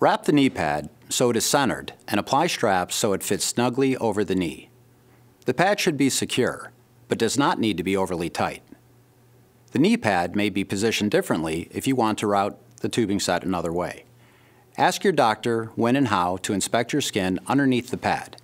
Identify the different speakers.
Speaker 1: Wrap the knee pad so it is centered and apply straps so it fits snugly over the knee. The pad should be secure, but does not need to be overly tight. The knee pad may be positioned differently if you want to route the tubing set another way. Ask your doctor when and how to inspect your skin underneath the pad.